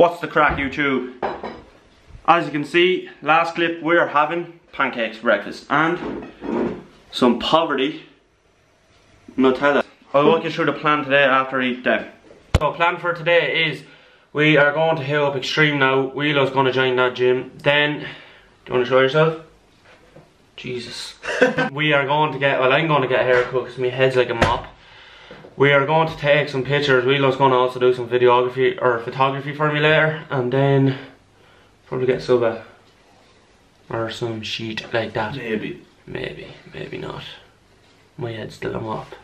What's the crack YouTube? As you can see, last clip we're having pancakes for breakfast and some poverty Nutella. I'll walk you through the plan today after I eat them. So plan for today is we are going to Hill Up Extreme now. Wheelo's going to join that gym. Then, do you want to show yourself? Jesus. we are going to get, well I'm going to get a haircut because my head's like a mop. We are going to take some pictures. Wheelo's going to also do some videography or photography for me later. And then probably get Suba or some sheet like that. Maybe. Maybe, maybe not. My head's still a mop.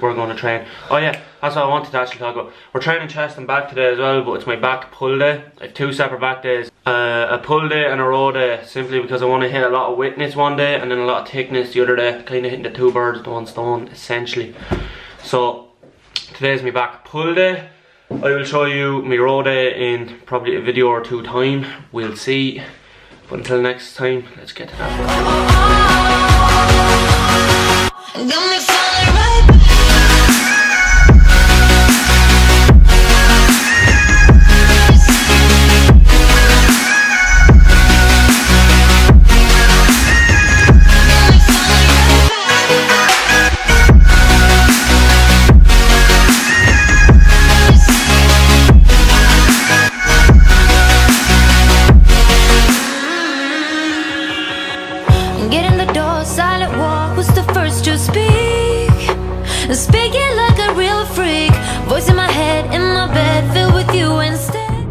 We're going to train. Oh yeah, that's what I wanted to actually talk about. We're training chest and back today as well, but it's my back pull day. I have two separate back days. Uh, a pull day and a row day, simply because I want to hit a lot of widthness one day and then a lot of thickness the other day. Kind of hitting the two birds with one stone, essentially. So, today's my back pull day. I will show you my row day in probably a video or two time. We'll see. But until next time, let's get to that. Get in the door, silent walk the first to speak. Speaking like a real freak. Voice in my head, in my bed, filled with you instead.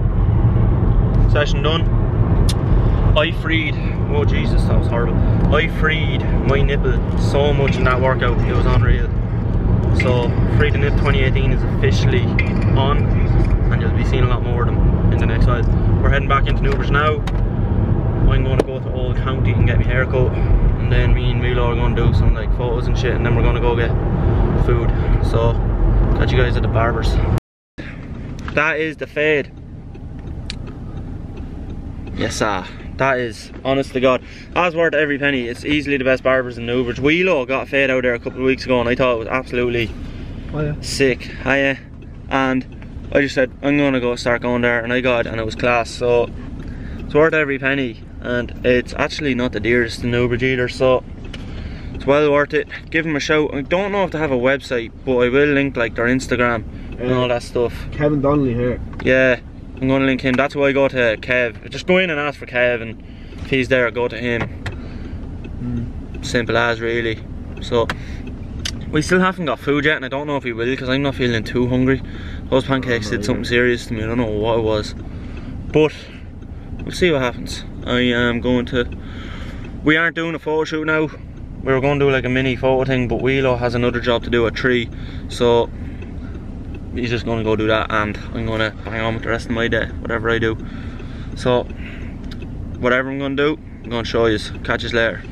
Session done. I freed, oh Jesus, that was horrible. I freed my nipple so much in that workout, it was unreal. So, Free the Nip 2018 is officially on, and you'll be seeing a lot more of them in the next while. We're heading back into Newbridge now. I'm going to go to Old County and get my hair cut, and then me and Milo are going to do some like photos and shit, and then we're going to go get food. So, catch you guys at the barbers. That is the fade. Yes, sir. That is, honest to God, that's worth every penny. It's easily the best barbers in Newbridge. Wheelo got a fade out there a couple of weeks ago and I thought it was absolutely Oh yeah. sick. Hiya. And I just said, I'm gonna go start going there and I got it and it was class. So it's worth every penny and it's actually not the dearest in Newbridge either. So it's well worth it. Give them a shout. I don't know if they have a website, but I will link like their Instagram and all um, that stuff. Kevin Donnelly here. Yeah, I'm going to link him. That's why I go to Kev. Just go in and ask for Kev, and if he's there, go to him. Hmm. Simple as, really. So, we still haven't got food yet, and I don't know if we will because I'm not feeling too hungry. Those pancakes did something serious to me. I don't know what it was, but we'll see what happens. I am going to. We aren't doing a photo shoot now. We were going to do like a mini photo thing, but Wheelo has another job to do at three, so he's just gonna go do that and I'm gonna bang on with the rest of my day, whatever I do. So, whatever I'm gonna do, I'm gonna show you. Catch you later.